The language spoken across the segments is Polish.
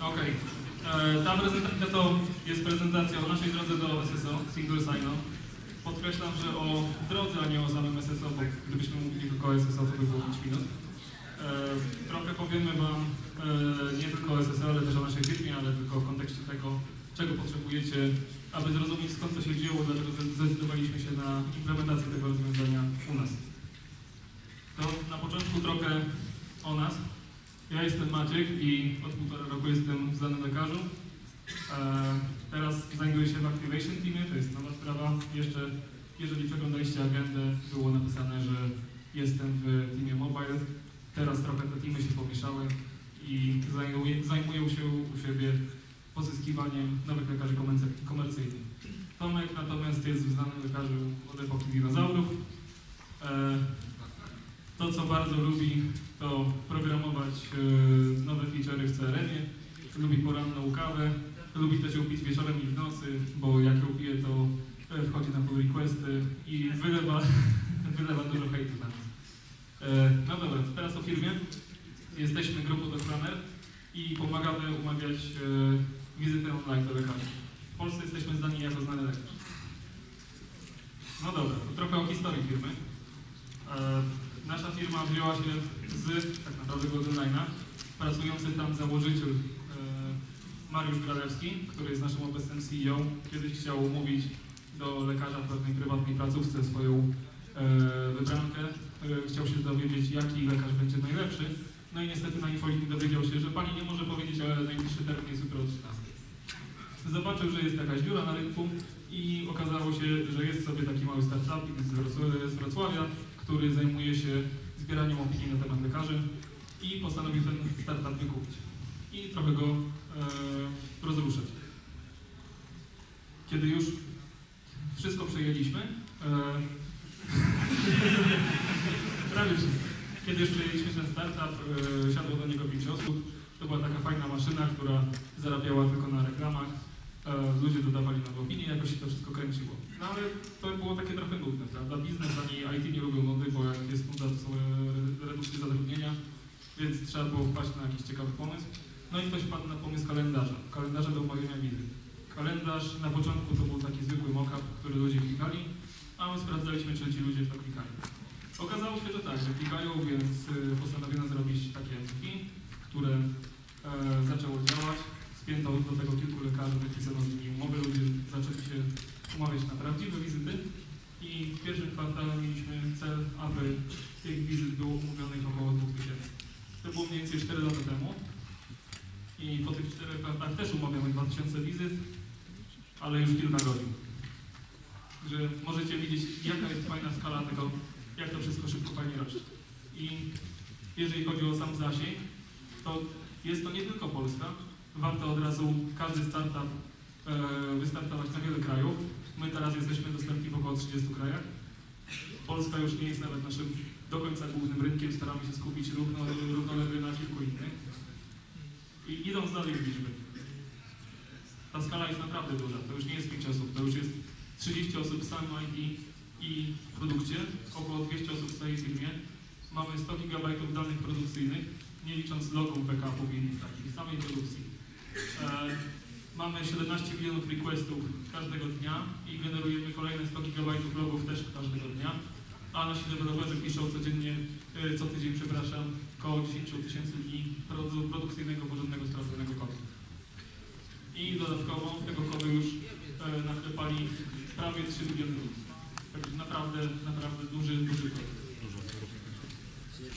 Okej. E, Ta prezentacja to jest prezentacja o naszej drodze do SSO, Single Sign-On. Podkreślam, że o drodze, a nie o samym SSO, bo gdybyśmy mówili tylko o SSO, to by było 5 minut. E, Trochę powiemy Wam e, nie tylko o SSO, ale też o naszej firmie, ale tylko w kontekście tego, czego potrzebujecie, aby zrozumieć skąd to się wzięło, dlaczego zdecydowaliśmy się na implementację tego rozwiązania u nas. To na początku trochę o nas. Ja jestem Maciek i od półtora roku jestem znanym lekarzem. Teraz znajduję się w Activation Teamie, to jest nowa sprawa. Jeszcze, jeżeli przeglądaliście agendę, było napisane, że jestem w teamie mobile. Teraz trochę te teamy się pomieszały i zajmuję, zajmuję się u siebie pozyskiwaniem nowych lekarzy komercy- komercyjnych. Tomek natomiast jest znanym lekarzem od epoki dinozaurów. E, to, co bardzo lubi, to programować e, nowe feature'y w CRM-ie, lubi poranną kawę, lubi też ją pić wieczorem i w nocy, bo jak ją pije, to e, wchodzi na pull requesty i wylewa, wylewa dużo hejtu na nas. E, no dobra, teraz o firmie. Jesteśmy grupą Doclaner i pomagamy umawiać wizytę online do lekarzy. W Polsce jesteśmy znani jako znany lekarz. No dobra, to trochę o historii firmy. Nasza firma wzięła się z tak naprawdę GoldenLine'a. Pracujący tam założyciel e, Mariusz Gralewski, który jest naszym obecnym CEO, kiedyś chciał umówić do lekarza w pewnej prywatnej placówce swoją e, wybrankę. E, chciał się dowiedzieć, jaki lekarz będzie najlepszy. No i niestety na infolinii dowiedział się, że pani nie może powiedzieć, ale najbliższy termin jest jutro o 13. Zobaczył, że jest jakaś dziura na rynku i okazało się, że jest sobie taki mały startup z Wrocławia, który zajmuje się zbieraniem opinii na temat lekarzy i postanowił ten startup wykupić i trochę go e, rozruszać. Kiedy już wszystko przejęliśmy, e, prawie wszystko, kiedy już przejęliśmy ten startup, e, siadło do niego pięć osób, to była taka fajna maszyna, która zarabiała tylko na reklamach, e, ludzie dodawali nowe opinie, jakoś się to wszystko kręciło. No ale to było takie trochę nudne, prawda? Biznes ani IT nie lubią nudy, bo jak jest nuda, to są e, redukcje zatrudnienia, więc trzeba było wpaść na jakiś ciekawy pomysł. No i ktoś wpadł na pomysł kalendarza, kalendarza do umawiania wizyt. Kalendarz na początku to był taki zwykły mock-up, który ludzie klikali, a my sprawdzaliśmy, czy ci ludzie to klikają. Okazało się, że tak, że klikają, więc y, postanowiono zrobić takie MVP, które e, zaczęło działać. Spięto do tego kilku lekarzy, wypisano z nimi umowy, ludzie zaczęli się umawiać na prawdziwe wizyty i w pierwszym kwartale mieliśmy cel, aby tych wizyt było umówionych około 2000. To było mniej więcej 4 lata temu i po tych 4 latach też umawiamy 2000 wizyt, ale już kilka godzin. Że możecie widzieć, jaka jest fajna skala tego, jak to wszystko szybko fajnie rośnie. I jeżeli chodzi o sam zasięg, to jest to nie tylko Polska. Warto od razu każdy startup e, wystartować na wiele krajów. My teraz jesteśmy dostępni w około 30 krajach. Polska już nie jest nawet naszym do końca głównym rynkiem, staramy się skupić równo, równolegle na kilku innych. I idąc dalej w liczby, ta skala jest naprawdę duża. To już nie jest 5 osób, to już jest 30 osób w samym IT i w produkcie, około 200 osób w całej firmie. Mamy 100 GB danych produkcyjnych, nie licząc logów, backupów i innych takich, samej produkcji. E, mamy 17 milionów requestów każdego dnia i generujemy kolejne 100 GB logów też każdego dnia, a nasi deweloperzy piszą codziennie, e, co tydzień, przepraszam, około 10 tysięcy dni produ produkcyjnego, porządnego, sprawdzonego kodu. I dodatkowo tego kodu już e, naklepali prawie 3 miliony ludzi. Także naprawdę, naprawdę duży, duży kod.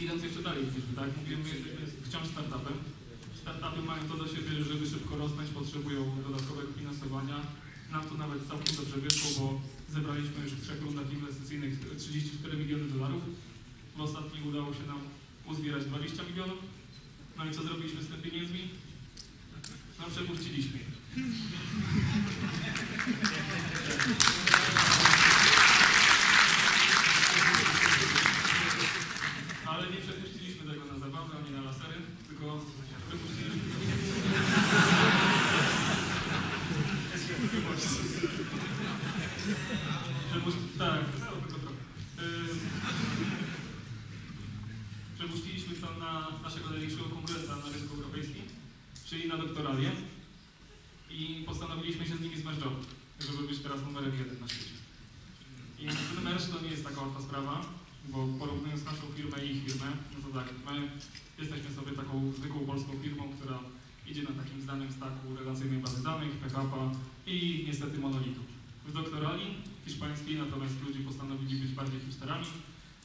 Idąc jeszcze dalej, tak? Mówimy, jesteśmy wciąż startupem. Startupy mają to do siebie, żeby szybko rosnąć, potrzebują dodatkowego finansowania. Nam to nawet całkiem dobrze wyszło, bo zebraliśmy już w trzech rundach inwestycyjnych 34 miliony dolarów. W ostatniej udało się nam uzbierać 20 milionów. No i co zrobiliśmy z tymi pieniędzmi? No przepuściliśmy je. Ale nie przepuściliśmy tego na zabawę ani na lasery, tylko przepuściliśmy. Przepuści... Tak, no, tylko trochę. Ym, Przepuściliśmy to na naszego największego konkurenta na rynku europejskim, czyli na doktoralie i postanowiliśmy się z nimi zmerżować, żeby być teraz numerem jeden na świecie. I ten merge to nie taka łatwa sprawa, bo porównując naszą firmę i ich firmę, no to tak, my jesteśmy sobie taką zwykłą polską firmą, która idzie na takim znanym staku relacyjnej bazy danych, PHP i niestety monolitu. W doktorali hiszpańskiej natomiast ludzie postanowili być bardziej hipsterami,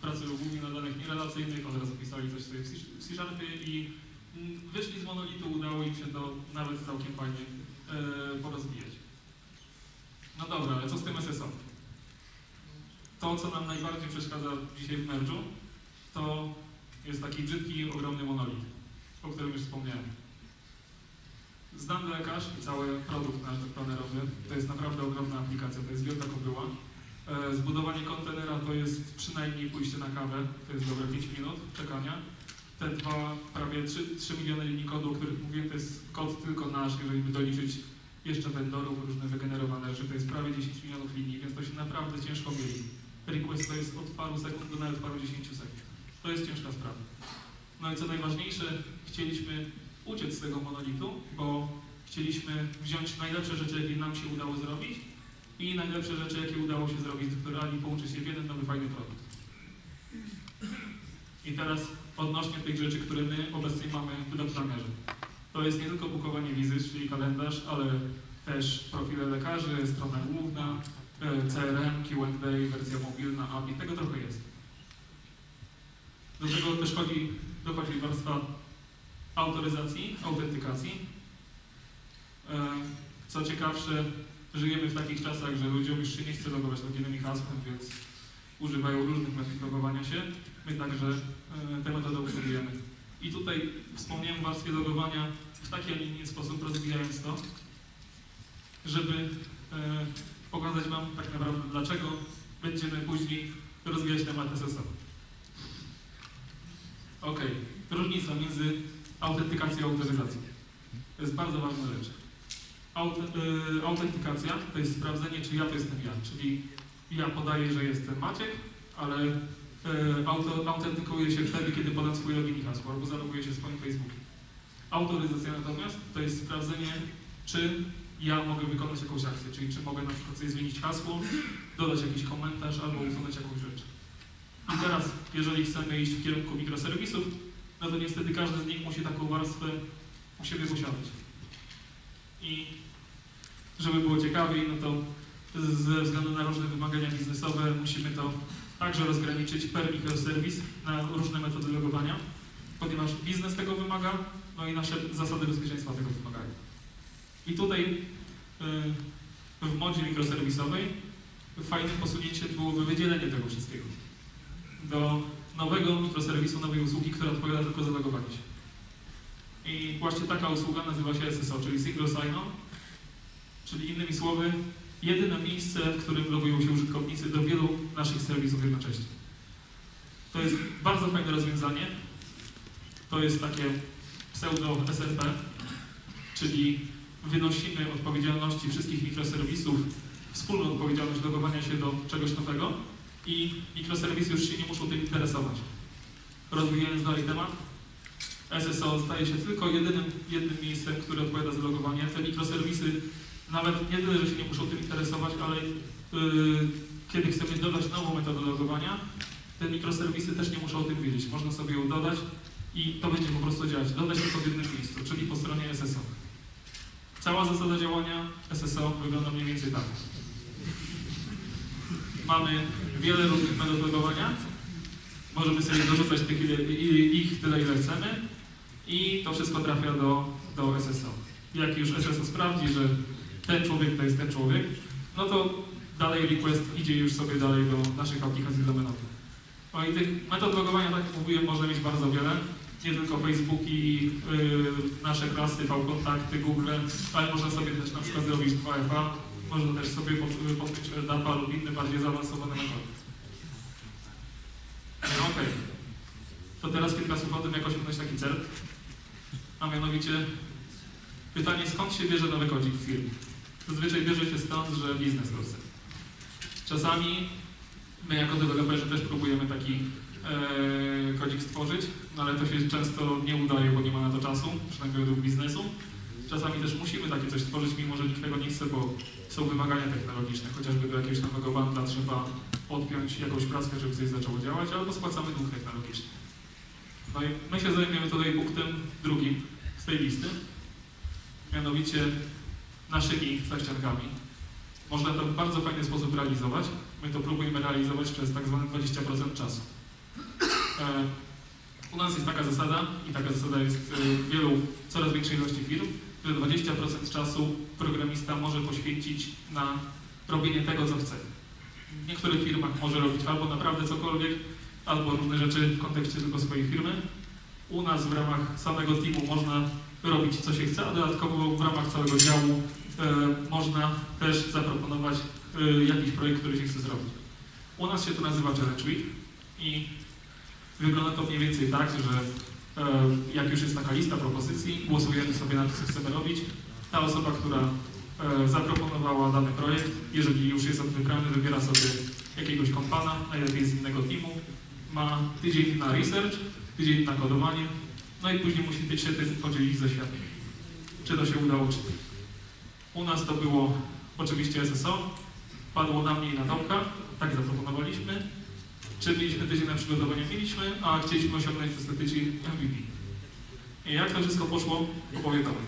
pracują głównie na danych nierelacyjnych, od razu pisali coś sobie w C-Sharpie i mm, wyszli z monolitu, udało im się to nawet całkiem fajnie e, porozwijać. No dobra, ale co z tym SSO? To, co nam najbardziej przeszkadza dzisiaj w merge'u, to jest taki brzydki, ogromny monolit, o którym już wspomniałem. Znam lekarz i cały produkt nasz planerowy to jest naprawdę ogromna aplikacja, to jest wielka kobyła. E, Zbudowanie kontenera to jest przynajmniej pójście na kawę, to jest dobre 5 minut czekania. Te dwa, prawie 3, 3 miliony linii kodu, o których mówiłem, to jest kod tylko nasz, jeżeli by doliczyć jeszcze vendorów, różne wygenerowane rzeczy, to jest prawie 10 milionów linii, więc to się naprawdę ciężko mieli. Request to jest od paru sekund do nawet paru dziesięciu sekund. To jest ciężka sprawa. No i co najważniejsze, chcieliśmy uciec z tego monolitu, bo chcieliśmy wziąć najlepsze rzeczy, jakie nam się udało zrobić i najlepsze rzeczy, jakie udało się zrobić z doktorali, połączyć je w jeden nowy, fajny produkt. I teraz odnośnie tych rzeczy, które my obecnie mamy w. To jest nie tylko bukowanie wizyt, czyli kalendarz, ale też profile lekarzy, strona główna, CRM, Q&A, wersja mobilna, API, tego trochę jest. Do tego też chodzi, dochodzi warstwa autoryzacji, autentykacji. E, Co ciekawsze, żyjemy w takich czasach, że ludziom już się nie chce logować loginami hasłem, więc używają różnych metod logowania się. My także e, tę metodę obsługujemy. I tutaj wspomniałem warstwie logowania w taki, a nie inny sposób, rozwijając to, żeby e, pokazać Wam tak naprawdę, dlaczego będziemy później rozwijać temat SSO. Ok, różnica między autentykacją a autoryzacją. To jest bardzo ważna rzecz. Aut, y, autentykacja to jest sprawdzenie, czy ja to jestem ja, czyli ja podaję, że jestem Maciek, ale y, auto, autentykuję się wtedy, kiedy podam swój login i hasło, albo zaloguję się swoim Facebookiem. Autoryzacja natomiast to jest sprawdzenie, czy ja mogę wykonać jakąś akcję, czyli czy mogę na przykład sobie zmienić hasło, dodać jakiś komentarz albo usunąć jakąś rzecz. I teraz, jeżeli chcemy iść w kierunku mikroserwisów, no to niestety każdy z nich musi taką warstwę u siebie posiadać. I żeby było ciekawiej, no to ze względu na różne wymagania biznesowe musimy to także rozgraniczyć per mikroserwis na różne metody logowania, ponieważ biznes tego wymaga, no i nasze zasady bezpieczeństwa tego wymagają. I tutaj yy, w modzie mikroserwisowej fajnym posunięciem byłoby wydzielenie tego wszystkiego do nowego mikroserwisu, nowej usługi, która odpowiada tylko za logowanie się. I właśnie taka usługa nazywa się SSO, czyli Single Sign-On, czyli innymi słowy, jedyne miejsce, w którym logują się użytkownicy do wielu naszych serwisów jednocześnie. To jest bardzo fajne rozwiązanie. To jest takie pseudo SRP, czyli wynosimy odpowiedzialności wszystkich mikroserwisów, wspólną odpowiedzialność logowania się do czegoś nowego i mikroserwisy już się nie muszą tym interesować. Rozwijając dalej temat, SSO staje się tylko jedynym, jednym miejscem, które odpowiada za logowanie. Te mikroserwisy nawet nie tyle, że się nie muszą tym interesować, ale yy, kiedy chcemy dodać nową metodę logowania, te mikroserwisy też nie muszą o tym wiedzieć. Można sobie ją dodać i to będzie po prostu działać. Dodać tylko w jednym miejscu, czyli po stronie SSO. Cała zasada działania SSO wygląda mniej więcej tak. Mamy wiele różnych metod logowania. Możemy sobie dorzucać tych, ile, ich tyle, ile chcemy i to wszystko trafia do, do SSO. Jak już SSO sprawdzi, że ten człowiek to jest ten człowiek, no to dalej request idzie już sobie dalej do naszych aplikacji domenowych. No i tych metod logowania, tak jak mówiłem, można mieć bardzo wiele. Nie tylko Facebooki, yy, nasze klasy, V-kontakty, Google, ale można sobie też na przykład zrobić 2FA, można też sobie podpiąć LDAP-a lub inne bardziej zaawansowane metody. No okej. To teraz kilka słów o tym, jak osiągnąć taki cel. A mianowicie pytanie, skąd się bierze nowy kodzik w firmie? Zazwyczaj bierze się stąd, że biznes chce. Czasami my jako deweloperzy też próbujemy taki kodzik stworzyć, no ale to się często nie udaje, bo nie ma na to czasu, przynajmniej według biznesu. czasami też musimy takie coś stworzyć, mimo że nikt tego nie chce, bo są wymagania technologiczne, chociażby do jakiegoś nowego banda trzeba podpiąć jakąś pracę, żeby coś zaczęło działać, albo spłacamy dług technologiczny. No i my się zajmiemy tutaj punktem drugim z tej listy, mianowicie naszymi zaściankami. Można to w bardzo fajny sposób realizować. My to próbujemy realizować przez tak zwane 20% czasu. E, u nas jest taka zasada i taka zasada jest e, w wielu, coraz większej ilości firm, że 20% czasu programista może poświęcić na robienie tego, co chce. W niektórych firmach może robić albo naprawdę cokolwiek, albo różne rzeczy w kontekście tylko swojej firmy. U nas w ramach samego teamu można robić co się chce, a dodatkowo w ramach całego działu e, można też zaproponować e, jakiś projekt, który się chce zrobić. U nas się to nazywa Challenge Week i wygląda to mniej więcej tak, że e, jak już jest taka lista propozycji, głosujemy sobie na to, co chcemy robić. Ta osoba, która e, zaproponowała dany projekt, jeżeli już jest on wybiera sobie jakiegoś kompana, najlepiej z innego teamu, ma tydzień na research, tydzień na kodowanie, no i później musi być się tym podzielić ze światem. Czy to się udało, czy nie. U nas to było oczywiście SSO, padło na mnie i na Tomka, tak zaproponowaliśmy. Czy mieliśmy tydzień na przygotowanie? Mieliśmy, a chcieliśmy osiągnąć przez ten tydzień MVP. I jak to wszystko poszło, opowiem Tomek.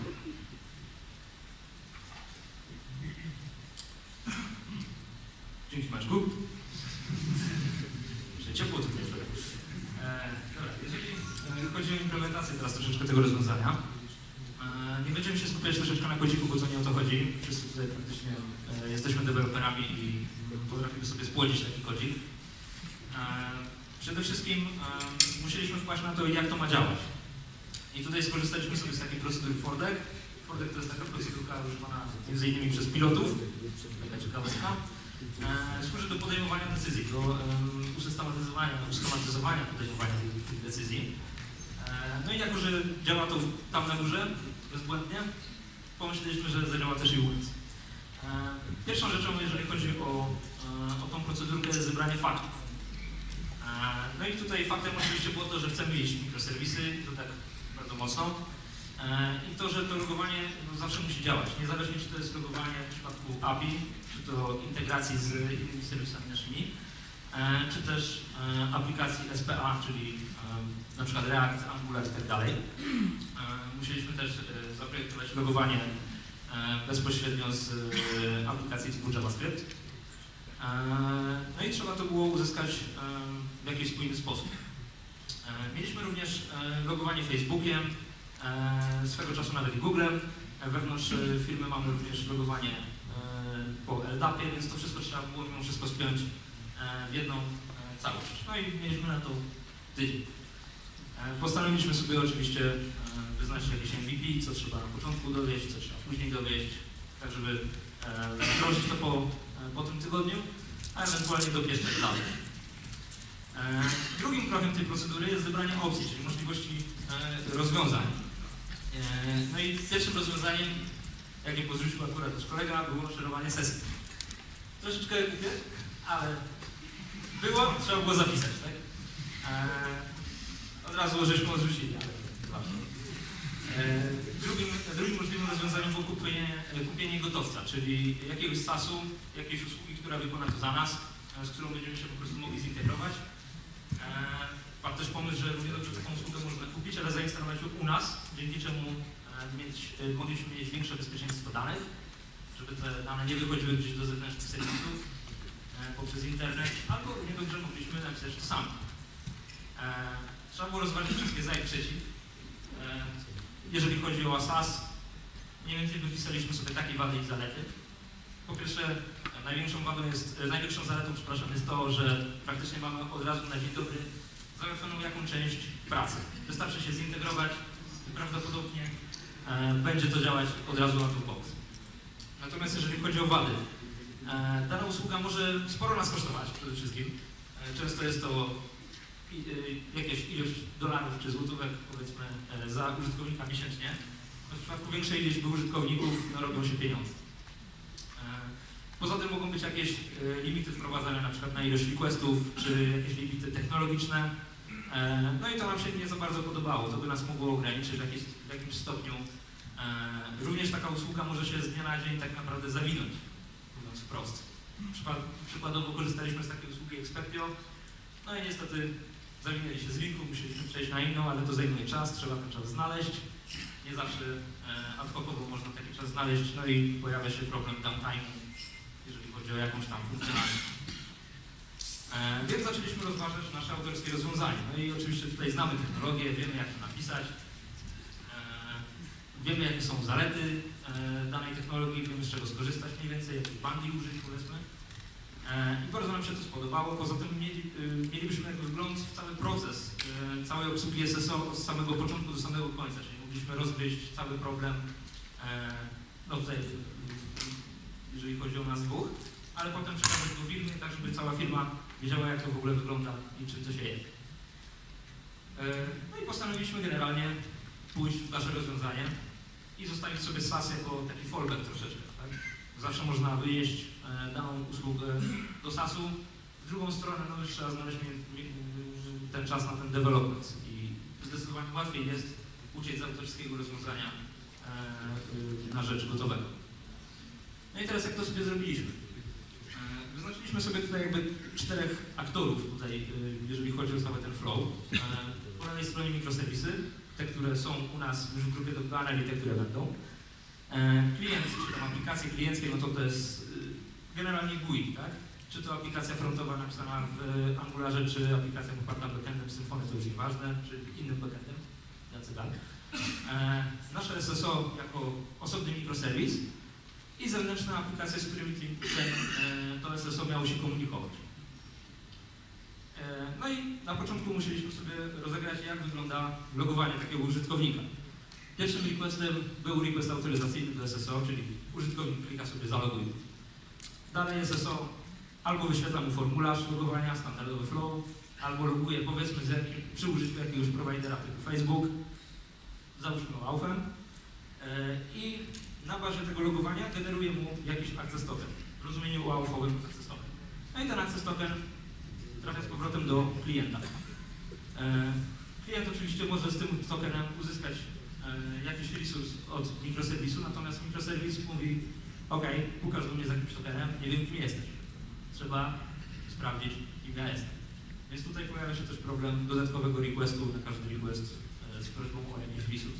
Dzięki Maczku. Że ciepło tutaj trochę. E, dobra, jeżeli e, chodzi o implementację teraz troszeczkę tego rozwiązania, e, nie będziemy się skupiać troszeczkę na kodziku, bo to nie o to chodzi. Wszyscy tutaj praktycznie e, jesteśmy deweloperami i potrafimy sobie spłodzić przede wszystkim e, musieliśmy wpaść na to, jak to ma działać. I tutaj skorzystaliśmy sobie z takiej procedury Fordek. Fordek to jest taka procedurka używana między innymi przez pilotów. Taka ciekawostka. E, służy do podejmowania decyzji, do um, usystematyzowania, uschematyzowania podejmowania tych, decyzji. E, no i jako, że działa to tam na górze bezbłędnie, pomyśleliśmy, że zadziała też i u nas. E, pierwszą rzeczą, jeżeli chodzi o, e, o tą procedurkę, jest zebranie faktów. No i tutaj faktem oczywiście było to, że chcemy mieć mikroserwisy, to tak bardzo mocno. E, I to, że to logowanie no, zawsze musi działać, niezależnie czy to jest logowanie w przypadku API, czy to integracji z innymi serwisami naszymi, e, czy też e, aplikacji SPA, czyli na przykład React, Angular i tak dalej. Musieliśmy też zaprojektować logowanie bezpośrednio z aplikacji typu JavaScript. E, No i trzeba to było uzyskać w jakiś spójny sposób. E, Mieliśmy również e, logowanie Facebookiem, swego czasu nawet Googlem. Wewnątrz firmy mamy również logowanie po LDAP-ie, więc to wszystko trzeba było mimo wszystko spiąć w jedną całość. No i mieliśmy na to tydzień. Postanowiliśmy sobie oczywiście wyznaczyć jakieś MVP, co trzeba na początku dowieść, co trzeba później dowieść, tak żeby wdrożyć to po, po tym tygodniu, a ewentualnie dopieszczać dalej. E, Drugim krokiem tej procedury jest zebranie opcji, czyli możliwości e, rozwiązań. E, No i pierwszym rozwiązaniem, jakie podrzucił akurat nasz kolega, było szerowanie sesji. Troszeczkę głupie, ale było, trzeba było zapisać, tak? E, Od razu żeśmy odrzucili, ale. E, Drugim, drugim możliwym rozwiązaniem było kupienie, kupienie gotowca, czyli jakiegoś SaaS-u, jakiejś usługi, która wykona to za nas, e, z którą będziemy się po prostu mogli zintegrować. E, Padł też pomysł, że równie dobrze taką usługę można kupić, ale zainstalować ją u nas, dzięki czemu e, mieć, e, mogliśmy mieć większe bezpieczeństwo danych, żeby te dane nie wychodziły gdzieś do zewnętrznych serwisów e, poprzez internet, albo równie dobrze mogliśmy napisać to sami. E, Trzeba było rozważyć wszystkie za i przeciw. Jeżeli chodzi o ASAS, mniej więcej wypisaliśmy sobie takie wady i zalety. Po pierwsze, największą wadą jest, największą zaletą, przepraszam, jest to, że praktycznie mamy od razu na dzień dobry załatwioną jaką część pracy. Wystarczy się zintegrować i prawdopodobnie e, będzie to działać od razu na box. Natomiast jeżeli chodzi o wady, e, dana usługa może sporo nas kosztować przede wszystkim. E, często jest to jakaś ilość dolarów czy złotówek powiedzmy e, za użytkownika miesięcznie. No, w przypadku większej liczby użytkowników no, robią się pieniądze. E, Poza tym mogą być jakieś e, limity wprowadzane na przykład na ilość requestów, czy jakieś limity technologiczne. No i to nam się nie za bardzo podobało. To by nas mogło ograniczyć w, jakieś, w jakimś stopniu również taka usługa może się z dnia na dzień tak naprawdę zawinąć, mówiąc wprost. Przykład, przykładowo korzystaliśmy z takiej usługi Expertio, no i niestety zawinęli się z linku, musieliśmy przejść na inną, ale to zajmuje czas, trzeba ten czas znaleźć. Nie zawsze e, ad hocowo można taki czas znaleźć, no i pojawia się problem downtime'u, jeżeli chodzi o jakąś tam funkcjonalność. E, więc zaczęliśmy rozważać nasze autorskie rozwiązanie. No i oczywiście tutaj znamy technologię, wiemy jak to napisać, e, wiemy jakie są zalety danej technologii, wiemy z czego skorzystać mniej więcej, jakich bundli użyć powiedzmy. I bardzo nam się to spodobało. Poza tym mieli, y, mielibyśmy wgląd w cały proces y, całej obsługi SSO od samego początku do samego końca, czyli mogliśmy rozgryźć cały problem, e, no tutaj, y, jeżeli chodzi o nas dwóch, ale potem przekazać go firmie, tak żeby cała firma wiedziała jak to w ogóle wygląda i czym to się je. E, No i postanowiliśmy generalnie pójść w nasze rozwiązanie i zostawić sobie SAS jako taki fallback troszeczkę. Tak? Zawsze można wyjeść daną usługę do SAS-u. W drugą stronę no, już trzeba znaleźć ten czas na ten development i zdecydowanie łatwiej jest uciec z autorskiego rozwiązania e, na rzecz gotowego. No i teraz jak to sobie zrobiliśmy? E, Wyznaczyliśmy sobie tutaj jakby czterech aktorów tutaj, e, jeżeli chodzi o cały ten flow. E, Po lewej stronie mikroserwisy, te, które są u nas już w grupie do i te, które będą. E, Klient, czy tam aplikacje klienckie, no to to jest generalnie GUI, tak? Czy to aplikacja frontowa napisana w Angularze, czy aplikacja poparta backendem Symfony, to już nieważne, czy innym backendem, jacy tak. E, nasze SSO jako osobny mikroserwis i zewnętrzne aplikacje, z którymi ten, e, to SSO miało się komunikować. E, no i na początku musieliśmy sobie rozegrać, jak wygląda logowanie takiego użytkownika. Pierwszym requestem był request autoryzacyjny do SSO, czyli użytkownik klika sobie zaloguj. Dalej SSO albo wyświetla mu formularz logowania, standardowy flow, albo loguje powiedzmy z przy użyciu jakiegoś prowajdera typu Facebook, załóżmy Aufem e, i na bazie tego logowania generuje mu jakiś access token, w rozumieniu UAUF-owym access token. No i ten access token trafia z powrotem do klienta. E, Klient oczywiście może z tym tokenem uzyskać e, jakiś resurs od mikroserwisu, natomiast mikroserwis mówi OK, pukasz do mnie z jakimś tokenem, nie wiem kim jesteś. Trzeba sprawdzić kim ja jestem. Więc tutaj pojawia się też problem dodatkowego requestu na każdy request e, z prośbą o jakiś resurs.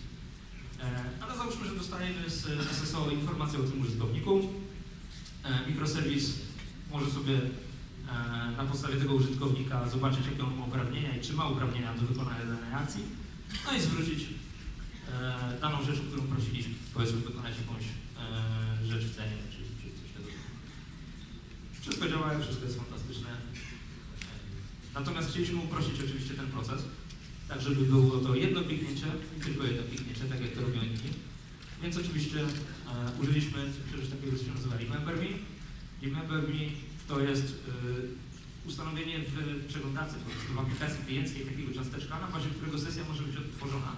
E, Ale załóżmy, że dostajemy z SSO informację o tym użytkowniku. E, Mikroserwis może sobie e, na podstawie tego użytkownika zobaczyć, jakie on ma uprawnienia i czy ma uprawnienia do wykonania danej akcji, no i zwrócić e, daną rzecz, o którą prosiliśmy. Powiedzmy, wykonać jakąś rzecz w cenie, czy, czy coś tego. Wszystko działa, wszystko jest fantastyczne. Natomiast chcieliśmy uprościć oczywiście ten proces, tak żeby było to jedno kliknięcie, tylko jedno kliknięcie, tak jak to robią inni. Więc oczywiście e, użyliśmy czegoś takiego, co się nazywa Remember Me. Remember Me to jest e, ustanowienie w przeglądarce, po prostu w aplikacji klienckiej takiego cząsteczka, na bazie którego sesja może być odtworzona.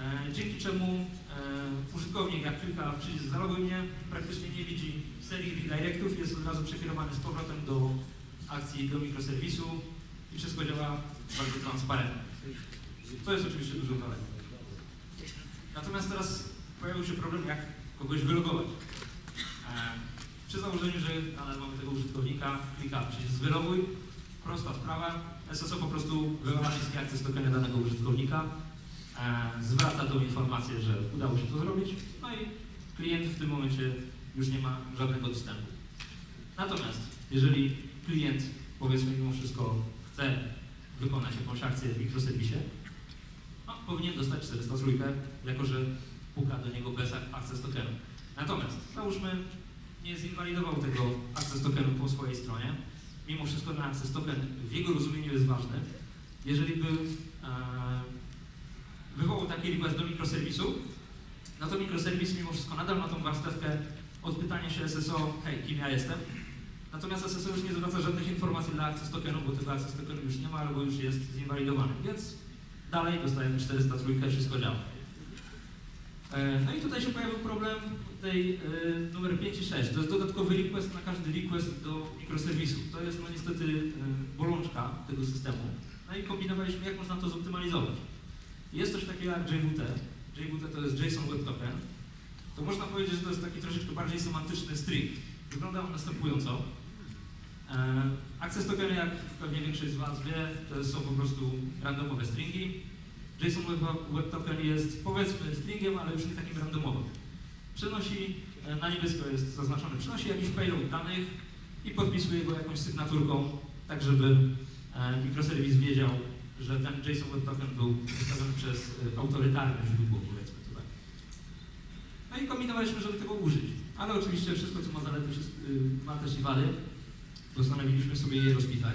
E, dzięki czemu e, użytkownik, jak klika w przycisk zaloguj mnie, praktycznie nie widzi serii redirectów, jest od razu przekierowany z powrotem do akcji do mikroserwisu i wszystko działa bardzo transparentnie. To jest oczywiście dużo dalej. Natomiast teraz pojawił się problem, jak kogoś wylogować. E, przy założeniu, że mamy tego użytkownika, klika przycisk wyloguj, prosta sprawa, SSO po prostu wywala wszystkie akcje z danego użytkownika, zwraca tą informację, że udało się to zrobić, no i klient w tym momencie już nie ma żadnego dostępu. Natomiast jeżeli klient, powiedzmy mimo wszystko, chce wykonać jakąś akcję w mikroserwisie, no, powinien dostać 403, jako że puka do niego bez access tokenu. Natomiast załóżmy, nie zinwalidował tego access tokenu po swojej stronie, mimo wszystko ten access token w jego rozumieniu jest ważny. Jeżeli by e, wywołał taki request do mikroserwisu, no to mikroserwis mimo wszystko nadal ma tą warstewkę odpytania się SSO, hej, kim ja jestem. Natomiast SSO już nie zwraca żadnych informacji dla access tokenu, bo tego access tokenu już nie ma albo już jest zinwalidowany. Więc dalej dostajemy 403, wszystko działa. E, No i tutaj się pojawił problem tej e, numer 5 i 6. To jest dodatkowy request na każdy request do mikroserwisu. To jest no niestety e, bolączka tego systemu. No i kombinowaliśmy, jak można to zoptymalizować. Jest coś takiego jak JWT. JWT to jest JSON Web Token. to można powiedzieć, że to jest taki troszeczkę bardziej semantyczny string. Wygląda on następująco. E, Access tokeny, jak pewnie większość z Was wie, to są po prostu randomowe stringi. JSON Web, Token jest powiedzmy stringiem, ale już nie takim randomowym. Przenosi, e, na niebiesko jest zaznaczony, przenosi jakiś payload danych i podpisuje go jakąś sygnaturką, tak żeby e, mikroserwis wiedział, że Web Token był wystawiony przez e, autorytarne źródło, powiedzmy tutaj. No i kombinowaliśmy, żeby tego użyć. Ale oczywiście wszystko, co ma zalety, y, ma też i wady. Postanowiliśmy sobie je rozpisać.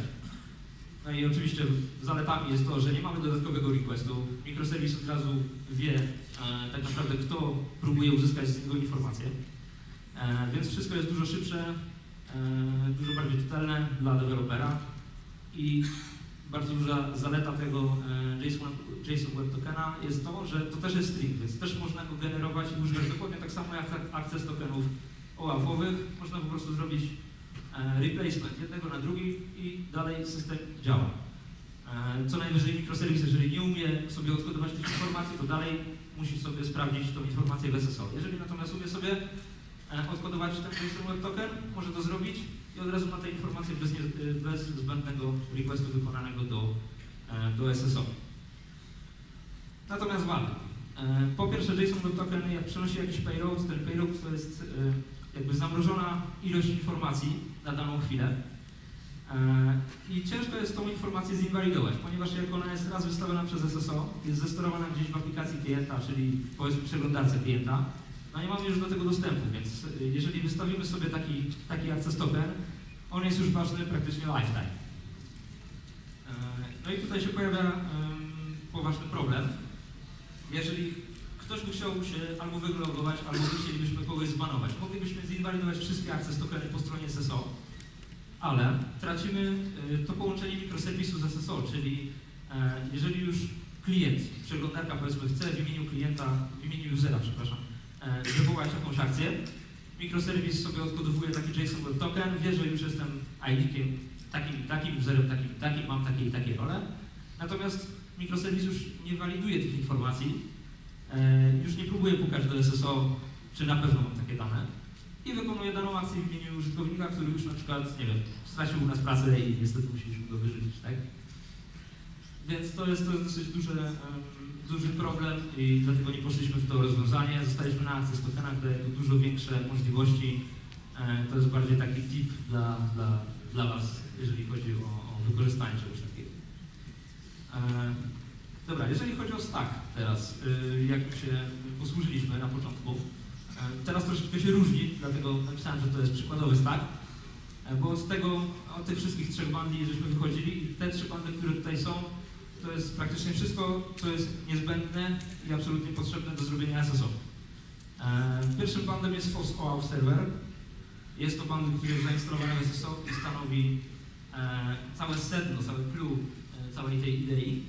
No i oczywiście zaletami jest to, że nie mamy dodatkowego requestu. Mikroserwis od razu wie e, tak naprawdę, kto próbuje uzyskać z niego informacje. E, więc wszystko jest dużo szybsze, e, dużo bardziej czytelne dla dewelopera i bardzo duża zaleta tego e, JSON, Web Tokena jest to, że to też jest string, więc też można go generować i używać dokładnie tak samo jak akces tokenów OAuth-owych. Można po prostu zrobić e, replacement jednego na drugi i dalej system działa. E, Co najwyżej mikroserwis, jeżeli nie umie sobie odkodować tych informacji, to dalej musi sobie sprawdzić tą informację w SSO. Jeżeli natomiast umie sobie odkodować ten JSON Web Token, może to zrobić i od razu ma te informacje bez, nie, bez zbędnego requestu wykonanego do, e, do SSO. Natomiast wady. E, Po pierwsze, JSON jak przenosi jakiś payload, ten payload to jest e, jakby zamrożona ilość informacji na daną chwilę. I ciężko jest tą informację zinwalidować, ponieważ jak ona jest raz wystawiona przez SSO, jest zestorowana gdzieś w aplikacji klienta, czyli powiedzmy przeglądarce klienta, no nie mamy już do tego dostępu, więc jeżeli wystawimy sobie taki, taki access token, on jest już ważny praktycznie lifetime. E, No i tutaj się pojawia poważny problem. Jeżeli ktoś chciał się albo wylogować, albo by chcielibyśmy kogoś zbanować, moglibyśmy zinwalidować wszystkie access tokeny po stronie SSO, ale tracimy e, to połączenie mikroserwisu z SSO, czyli e, jeżeli już klient, przeglądarka powiedzmy chce w imieniu klienta, w imieniu usera, przepraszam, wywołać jakąś akcję, mikroserwis sobie odkodowuje taki JSON Web Token, wie, że już jestem ID-kiem takim takim, userem takim takim, mam takie i takie role, natomiast mikroserwis już nie waliduje tych informacji, e, już nie próbuje pukać do SSO, czy na pewno mam takie dane. I wykonuje daną akcję w imieniu użytkownika, który już na przykład, nie wiem, stracił u nas pracę i niestety musieliśmy go wyrzucić, tak? Więc to jest, to jest dosyć duży, duży problem i dlatego nie poszliśmy w to rozwiązanie. Zostaliśmy na akcję tokena, które daje dużo większe możliwości. E, To jest bardziej taki tip dla, dla, dla Was, jeżeli chodzi o, o wykorzystanie czegoś takiego. E, Dobra, jeżeli chodzi o stack teraz, y, jak się posłużyliśmy na początku, e, teraz troszeczkę się różni, dlatego napisałem, że to jest przykładowy stack, bo od tego, od tych wszystkich trzech bandli, żeśmy wychodzili te trzy bandy, które tutaj są, to jest praktycznie wszystko, co jest niezbędne i absolutnie potrzebne do zrobienia SSO. E, Pierwszym bandem jest FOSS OAuth Server. Jest to bundle, który zainstalowany w SSO i stanowi e, całe sedno, cały clue e, całej tej idei.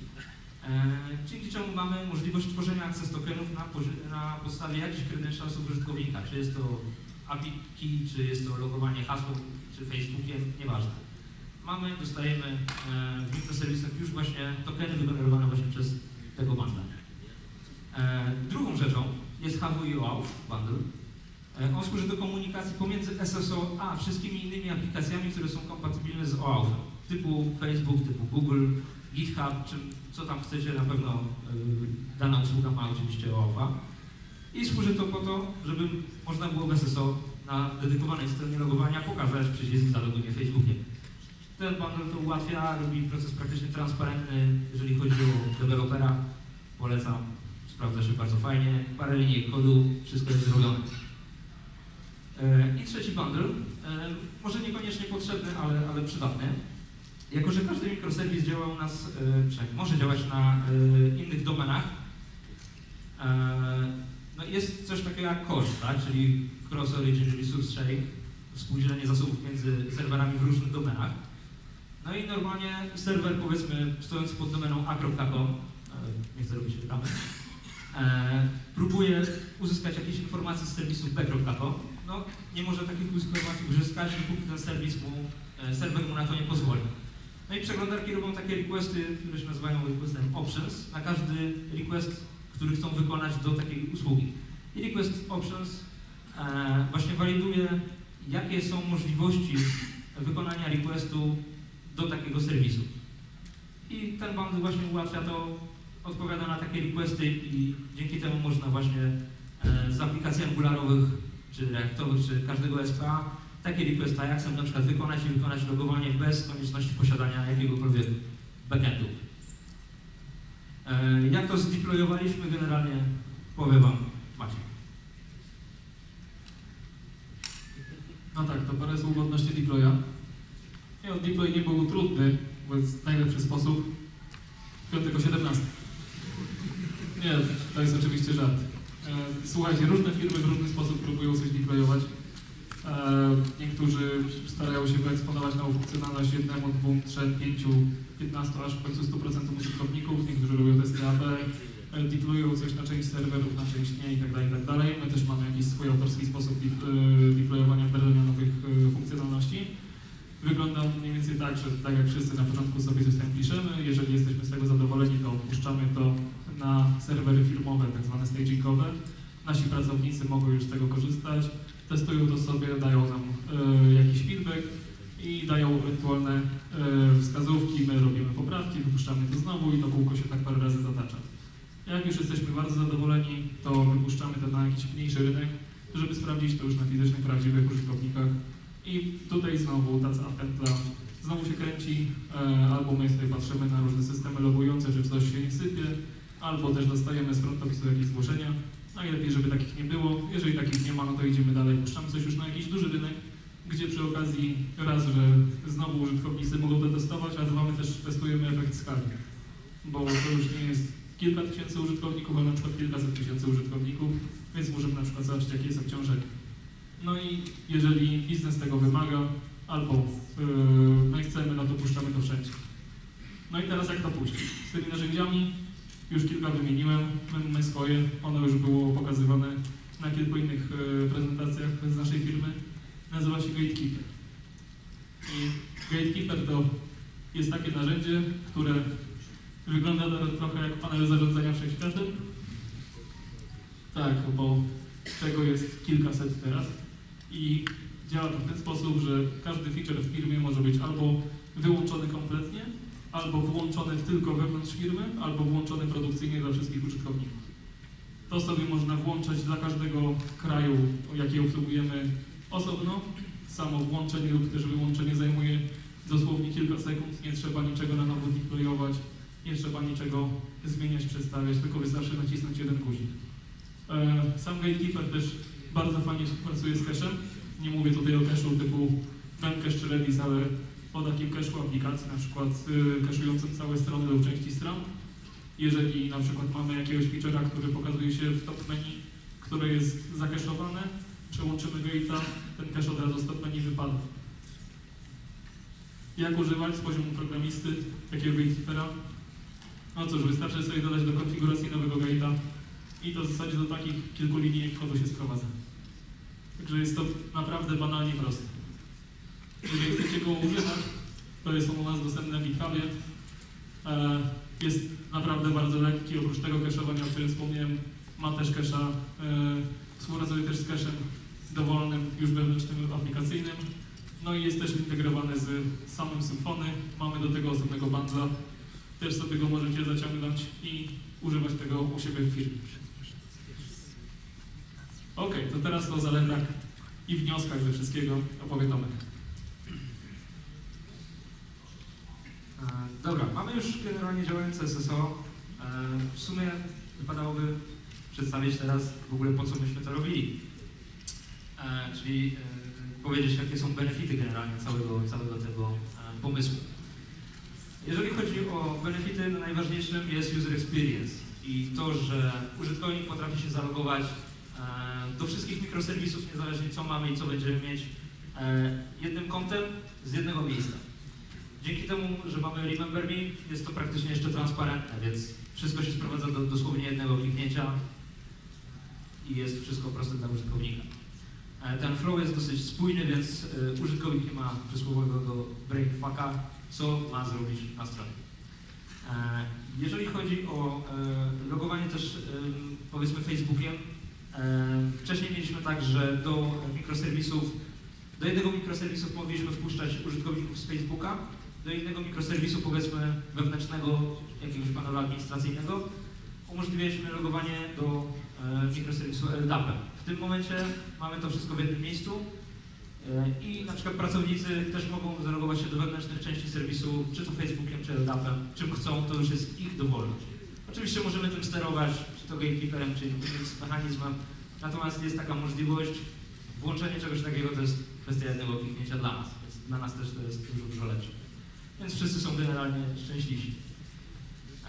Dzięki czemu mamy możliwość tworzenia access tokenów na, na podstawie jakichś credentialsów użytkownika. Czy jest to API key, czy jest to logowanie hasłem, czy Facebookiem, nieważne. Mamy, dostajemy e, w mikroserwisach już właśnie tokeny wygenerowane właśnie przez tego bundle. E, Drugą rzeczą jest HWI OAuth bundle. E, On służy do komunikacji pomiędzy SSO a wszystkimi innymi aplikacjami, które są kompatybilne z OAuth-em. Typu Facebook, typu Google, GitHub, czy co tam chcecie, na pewno y, dana usługa ma oczywiście OAuth-a. I służy to po to, żeby można było w SSO na dedykowanej stronie logowania pokazać przycisk zaloguj mnie Facebookiem. Ten bundle to ułatwia, robi proces praktycznie transparentny, jeżeli chodzi o dewelopera. Polecam, sprawdza się bardzo fajnie, parę linii kodu, wszystko jest zrobione. E, I trzeci bundle, e, może niekoniecznie potrzebny, ale, ale przydatny. Jako, że każdy mikroserwis działa u nas, e, przynajmniej może działać na innych domenach, no jest coś takiego jak CORS, tak? czyli Cross Origin Resource Sharing, współdzielenie zasobów między serwerami w różnych domenach. No i normalnie serwer, powiedzmy, stojący pod domeną a.com, e, nie chcę robić reklamy, e, próbuje uzyskać jakieś informacje z serwisu b.com, no nie może takich informacji uzyskać, dopóki ten serwis mu, e, serwer mu na to nie pozwoli. No i przeglądarki robią takie requesty, które się nazywają requestem options, na każdy request, który chcą wykonać do takiej usługi. I request options właśnie waliduje, jakie są możliwości wykonania requestu do takiego serwisu. I ten bundle właśnie ułatwia to, odpowiada na takie requesty i dzięki temu można właśnie e, z aplikacji angularowych, czy reaktowych, czy każdego SPA takie requesty Ajaxem na przykład wykonać i wykonać logowanie bez konieczności posiadania jakiegokolwiek backendu. E, jak to zdeployowaliśmy generalnie, powie Wam Maciej. No tak, to parę słów odnośnie deploya. Nie, no, deploy nie był trudny, bo jest najlepszy sposób. Piątek o 17. Nie, to jest oczywiście żart. E, Słuchajcie, różne firmy w różny sposób próbują coś deployować. E, Niektórzy starają się wyeksponować nową funkcjonalność jednemu, dwóm, trzem, pięciu, 15, aż w końcu 100% użytkowników. Niektórzy robią testy AB, e, deployują coś na część serwerów, na część nie i tak dalej, i tak. My też mamy jakiś swój autorski sposób dep- deployowania, wdrażania nowych funkcjonalności. Wygląda mniej więcej tak, że tak jak wszyscy na początku sobie system piszemy, jeżeli jesteśmy z tego zadowoleni, to puszczamy to na serwery firmowe, tak zwane stagingowe. Nasi pracownicy mogą już z tego korzystać, testują to sobie, dają nam e, jakiś feedback i dają ewentualne e, wskazówki, my robimy poprawki, wypuszczamy to znowu i to kółko się tak parę razy zatacza. Jak już jesteśmy bardzo zadowoleni, to wypuszczamy to na jakiś mniejszy rynek, żeby sprawdzić to już na fizycznych, prawdziwych użytkownikach. I tutaj znowu ta cała znowu się kręci, e, albo my sobie patrzymy na różne systemy logujące, czy coś się nie sypie, albo też dostajemy z front office'u jakieś zgłoszenia. Najlepiej, żeby takich nie było. Jeżeli takich nie ma, no to idziemy dalej, puszczamy coś już na jakiś duży rynek, gdzie przy okazji raz, że znowu użytkownicy mogą to testować, a dwa, my też testujemy efekt skali. Bo to już nie jest kilka tysięcy użytkowników, ale na przykład kilkaset tysięcy użytkowników, więc możemy na przykład zobaczyć, jakie jest obciążenie. No i jeżeli biznes tego wymaga, albo yy, my chcemy, no to puszczamy to wszędzie. No i teraz jak to puścić? Z tymi narzędziami już kilka wymieniłem, my mamy swoje, ono już było pokazywane na kilku innych yy, prezentacjach z naszej firmy. Nazywa się Gatekeeper. I Gatekeeper to jest takie narzędzie, które wygląda trochę jak panel zarządzania wszechświatem. Tak, bo tego jest kilkaset teraz i działa to w ten sposób, że każdy feature w firmie może być albo wyłączony kompletnie, albo włączony tylko wewnątrz firmy, albo włączony produkcyjnie dla wszystkich użytkowników. To sobie można włączać dla każdego kraju, jaki obsługujemy osobno. Samo włączenie lub też wyłączenie zajmuje dosłownie kilka sekund, nie trzeba niczego na nowo deployować, nie trzeba niczego zmieniać, przestawiać, tylko wystarczy nacisnąć jeden guzik. E, Sam Gatekeeper też bardzo fajnie współpracuje z cache'em. Nie mówię tutaj o cache'u typu Memcache czy ale o takim cache'u aplikacji, na przykład y, cache'ującym całe strony lub części stron. Jeżeli na przykład mamy jakiegoś feature'a, który pokazuje się w top menu, które jest zakeszowane, przełączymy gate'a, ten cache od razu z top menu wypada. Jak używać z poziomu programisty takiego gatekeepera? No cóż, wystarczy sobie dodać do konfiguracji nowego gate'a i to w zasadzie do takich kilku linii kodu się sprowadza. Także jest to naprawdę banalnie proste. Jeżeli chcecie go używać, to jest on u nas dostępny na GitHubie. Jest naprawdę bardzo lekki, oprócz tego cache'owania, o którym wspomniałem, ma też cache'a, e, współpracuje też z cache'em dowolnym, już wewnętrznym, aplikacyjnym. No i jest też integrowany z samym Symfony. Mamy do tego osobnego bundla. Też sobie go możecie zaciągnąć i używać tego u siebie w firmie. Okej, to teraz o zaletach i wnioskach ze wszystkiego opowie Tomek. E, Dobra, mamy już generalnie działające SSO. E, W sumie wypadałoby przedstawić teraz w ogóle po co myśmy to robili. E, Czyli powiedzieć jakie są benefity generalnie całego, całego tego pomysłu. Jeżeli chodzi o benefity, najważniejszym jest user experience i to, że użytkownik potrafi się zalogować do wszystkich mikroserwisów, niezależnie co mamy i co będziemy mieć, e, jednym kontem z jednego miejsca. Dzięki temu, że mamy Remember Me, jest to praktycznie jeszcze transparentne, więc wszystko się sprowadza do dosłownie jednego kliknięcia i jest wszystko proste dla użytkownika. E, Ten flow jest dosyć spójny, więc e, użytkownik nie ma przysłowiowego brain fucka, co ma zrobić na stronie. E, Jeżeli chodzi o e, logowanie też e, powiedzmy Facebookiem, E, Wcześniej mieliśmy tak, że do mikroserwisów, do jednego mikroserwisu mogliśmy wpuszczać użytkowników z Facebooka, do innego mikroserwisu powiedzmy wewnętrznego jakiegoś panelu administracyjnego umożliwialiśmy logowanie do e, mikroserwisu LDAP. W tym momencie mamy to wszystko w jednym miejscu e, i na przykład pracownicy też mogą zalogować się do wewnętrznych części serwisu, czy to Facebookiem, czy LDAP-em, czym chcą, to już jest ich dowolność. Oczywiście możemy tym sterować, czy to gatekeeperem, czy mechanizmem, natomiast jest taka możliwość, włączenie czegoś takiego to jest kwestia jednego kliknięcia dla nas, więc dla nas też to jest dużo, dużo lepsze. Więc wszyscy są generalnie szczęśliwi.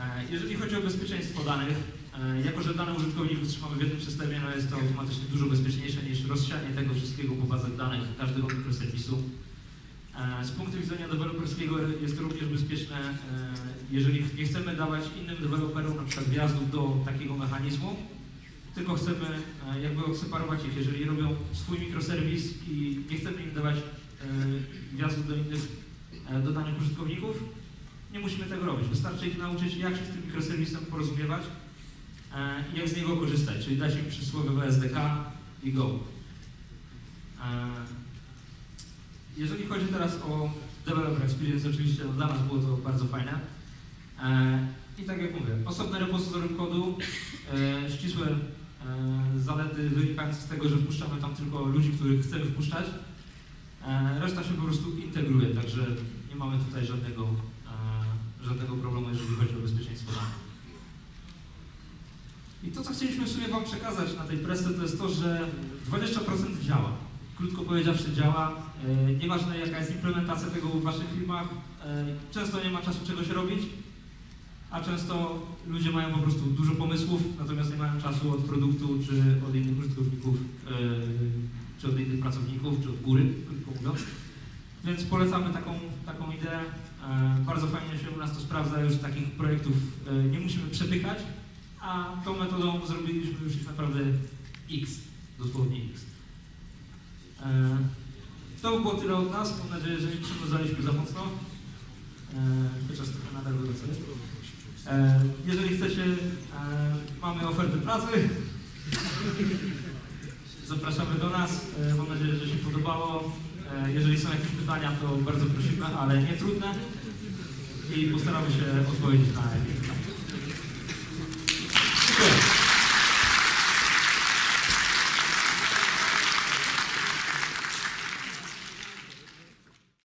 E, Jeżeli chodzi o bezpieczeństwo danych, e, jako że dane użytkowników trzymamy w jednym systemie, no jest to automatycznie dużo bezpieczniejsze niż rozsianie tego wszystkiego po bazach danych każdego mikroserwisu. E, Z punktu widzenia deweloperskiego jest to również bezpieczne, e, jeżeli nie chcemy dawać innym deweloperom na przykład wjazdów do takiego mechanizmu, tylko chcemy e, jakby odseparować ich. Jeżeli robią swój mikroserwis i nie chcemy im dawać wjazdów do innych e, do danych użytkowników, nie musimy tego robić. Wystarczy ich nauczyć, jak się z tym mikroserwisem porozumiewać i jak z niego korzystać, czyli dać im przysłowiowe SDK i go. Jeżeli chodzi teraz o developer experience, oczywiście no, dla nas było to bardzo fajne. E, I tak jak mówię, osobne repozytorium kodu, e, ścisłe e, zalety wynikające z tego, że wpuszczamy tam tylko ludzi, których chcemy wpuszczać. Reszta się po prostu integruje, także nie mamy tutaj żadnego, żadnego problemu, jeżeli chodzi o bezpieczeństwo danych. I to, co chcieliśmy w sumie Wam przekazać na tej presce, to jest to, że 20% działa. Krótko powiedziawszy działa. E, nieważne jaka jest implementacja tego w Waszych firmach, e, często nie ma czasu czegoś robić, a często ludzie mają po prostu dużo pomysłów, natomiast nie mają czasu od produktu, czy od innych użytkowników, e, czy od innych pracowników, czy od góry, krótko mówiąc. Więc polecamy taką, taką ideę. Bardzo fajnie się u nas to sprawdza, już takich projektów nie musimy przepychać, a tą metodą zrobiliśmy już ich naprawdę X, dosłownie X. To by było tyle od nas. Mam nadzieję, że nie przywiązaliśmy za mocno. E, Chociaż trochę nadal wrócę. E, Jeżeli chcecie, e, mamy ofertę pracy. Zapraszamy do nas. E, Mam nadzieję, że się podobało. E, Jeżeli są jakieś pytania, to bardzo prosimy, ale nie trudne. I postaramy się odpowiedzieć na pytania.